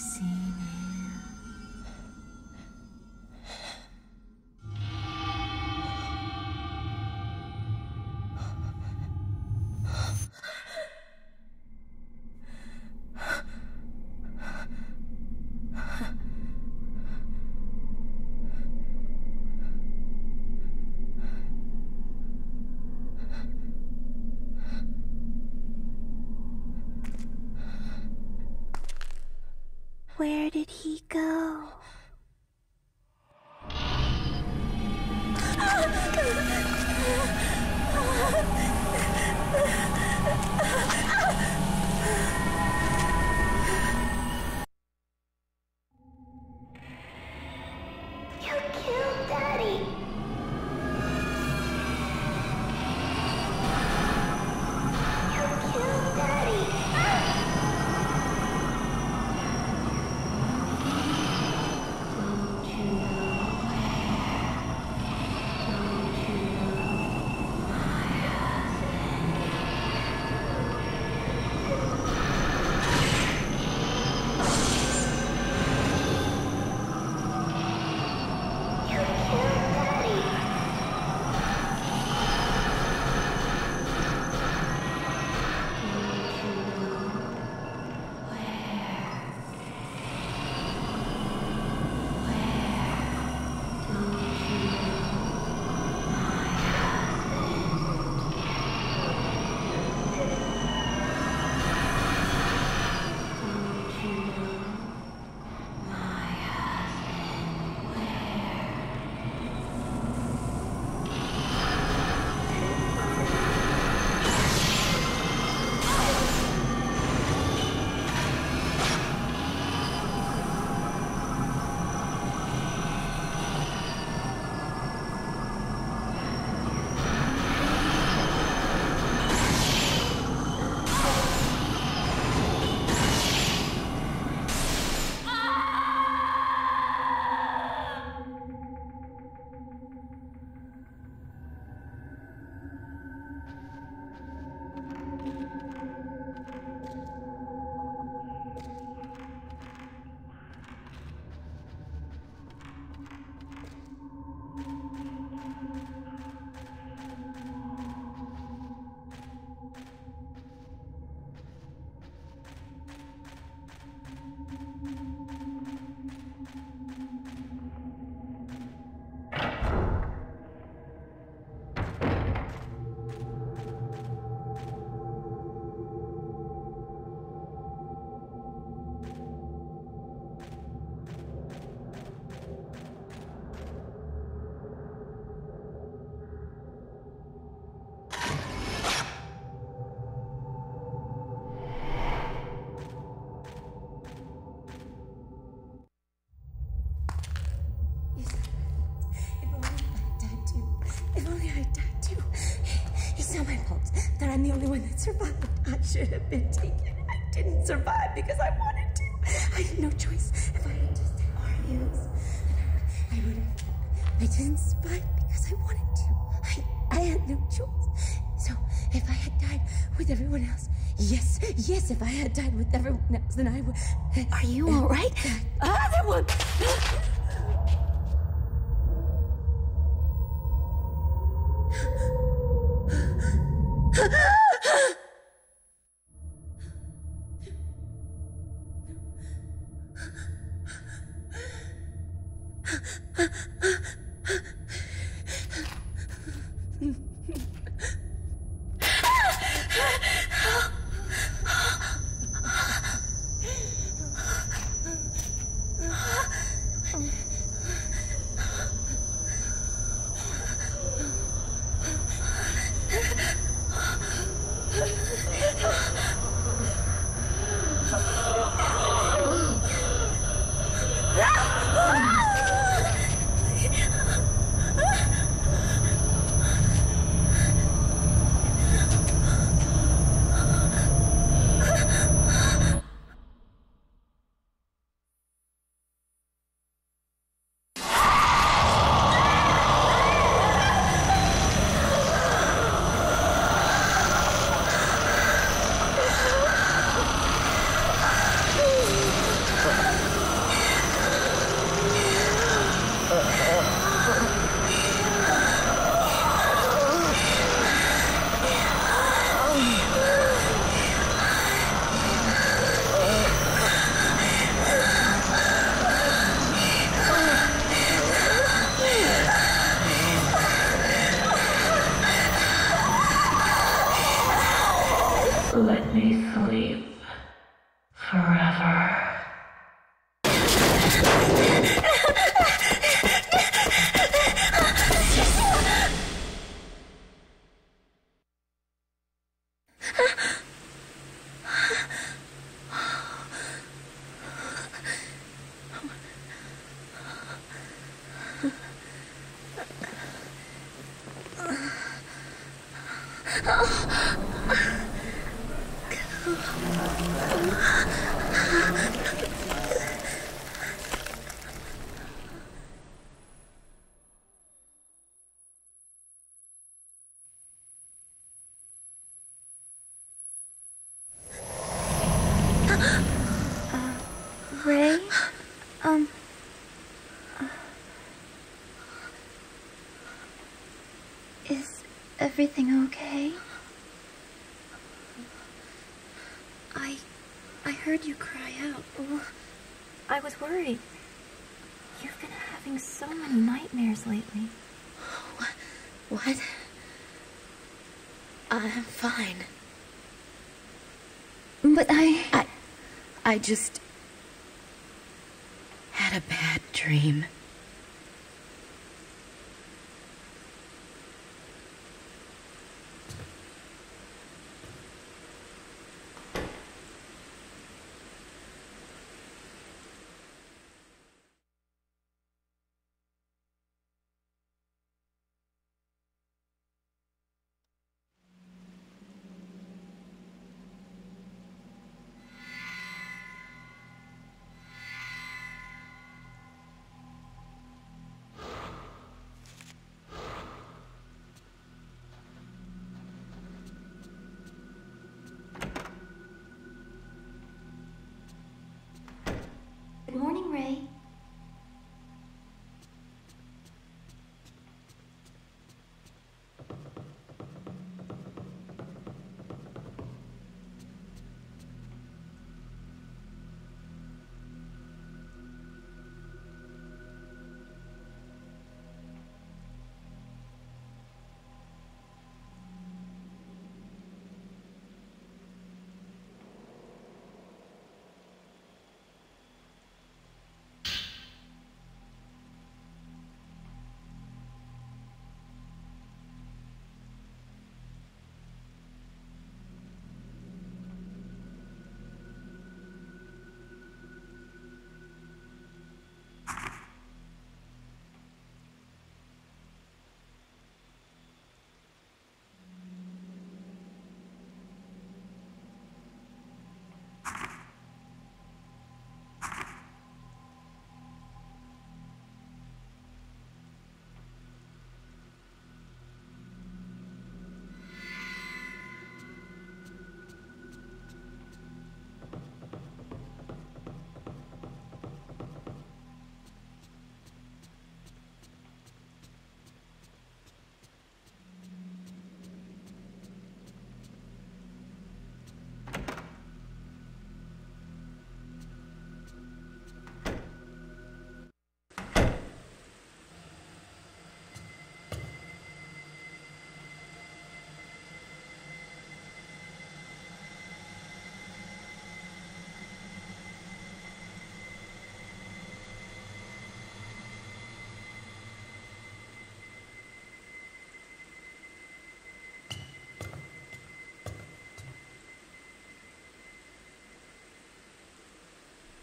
seen Where did he go? You killed Daddy! Survived. I should have been taken. I didn't survive because I wanted to. I had no choice. If I had just had I would have. I didn't survive because I wanted to. I, I had no choice. So if I had died with everyone else, yes, yes, if I had died with everyone else, then I would. Are you alright? Other one. Everything okay? I. I heard you cry out. Well, I was worried. You've been having so many nightmares lately. What? I'm fine. But I. I. I just. had a bad dream.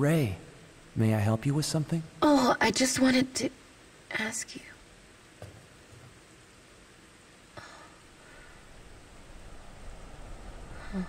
Rei, may I help you with something? Oh, I just wanted to ask you. You